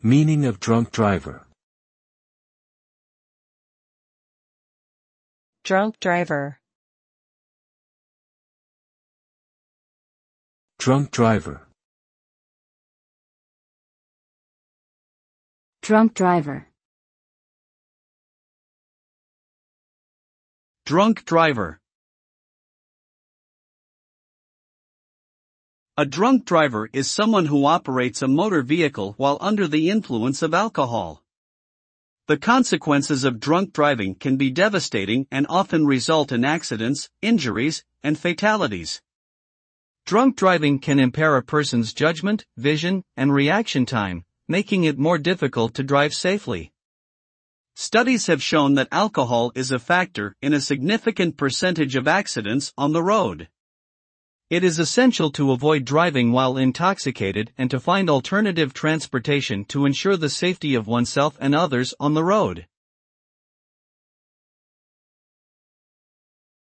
Meaning of drunk driver. Drunk driver. Drunk driver. Drunk driver. Drunk driver. A drunk driver is someone who operates a motor vehicle while under the influence of alcohol. The consequences of drunk driving can be devastating and often result in accidents, injuries, and fatalities. Drunk driving can impair a person's judgment, vision, and reaction time, making it more difficult to drive safely. Studies have shown that alcohol is a factor in a significant percentage of accidents on the road. It is essential to avoid driving while intoxicated and to find alternative transportation to ensure the safety of oneself and others on the road.